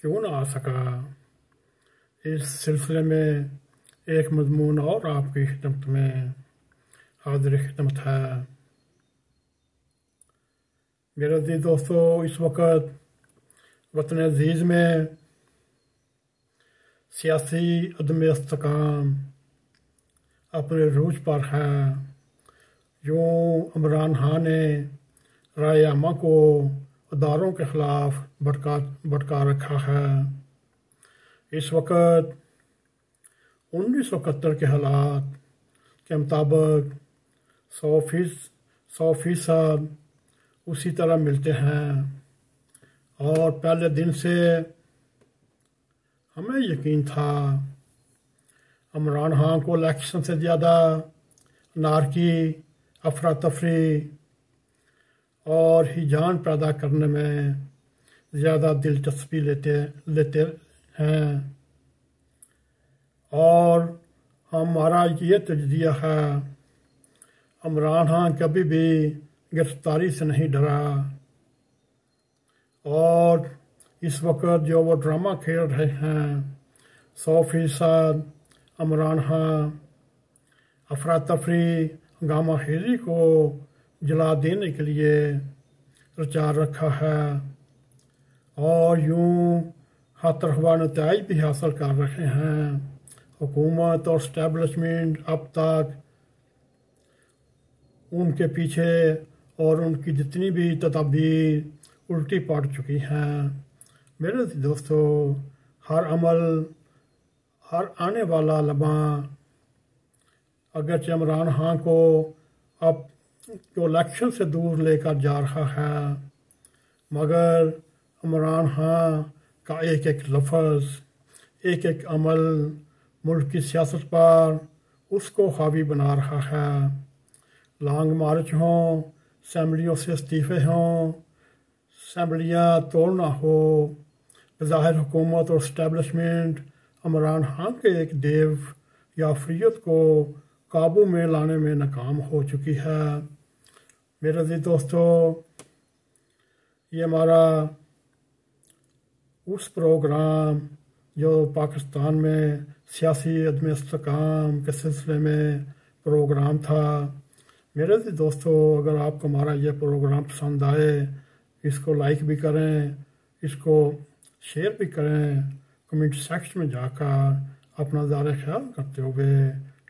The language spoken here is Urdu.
کیوں نہ آ سکا۔ اس سلسلے میں ایک مضمون اور آپ کی خدمت میں حاضر خدمت ہے۔ میرے عزیز دوستو، اس وقت وطن عزیز میں سیاسی عدم استحکام اپنے روج پر ہے۔ یوں عمران خان نے رائے عامہ کو اداروں کے خلاف بھٹکا بھٹکا رکھا ہے۔ اس وقت انیس سو اکہتر کے حالات کے مطابق سو فیص سو فیصد اسی طرح ملتے ہیں۔ اور پہلے دن سے ہمیں یقین تھا۔ عمران خان کو الیکشن سے زیادہ نارکی افراتفری اور ہیجان پیدا کرنے میں زیادہ دلچسپی لیتے لیتے ہیں۔ اور ہمارا یہ تجزیہ ہے، عمران خان کبھی بھی گرفتاری سے نہیں ڈرا۔ اور اس وقت جو وہ ڈرامہ کھیل رہے ہیں، سو فیصد عمران خان، افراتفری گامہ خیری کو جلا دینے کے لیے رچار رکھا ہے۔ اور یوں ہاترخوا نتائج بھی حاصل کر رہے ہیں۔ حکومت اور اسٹیبلشمنٹ اب تک ان کے پیچھے اور ان کی جتنی بھی تدابیر الٹی پڑ چکی ہیں۔ میرے دوستو، ہر عمل، ہر آنے والا لمحہ، اگرچہ عمران خان کو اب جو الیکشن سے دور لے کر جا رہا ہے مگر عمران خان کا ایک ایک لفظ، ایک ایک عمل ملک کی سیاست پر اس کو حاوی بنا رہا ہے۔ لانگ مارچ ہوں اسمبلیوں سے استعفے ہوں اسمبلیاں توڑنا ہو۔ بظاہر حکومت اور اسٹیبلشمنٹ عمران خان کے ایک دیو یا فریت کو قابو میں لانے میں ناکام ہو چکی ہے۔ میرے عزیز دوستو، یہ ہمارا اس پروگرام جو پاکستان میں سیاسی عدم استحکام کے سلسلے میں پروگرام تھا۔ میرے عزیز دوستو، اگر آپ کو ہمارا یہ پروگرام پسند آئے، اس کو لائک بھی کریں، اس کو شیئر بھی کریں، کمنٹ سیکشن میں جا کر اپنا زیادہ خیال کرتے ہوئے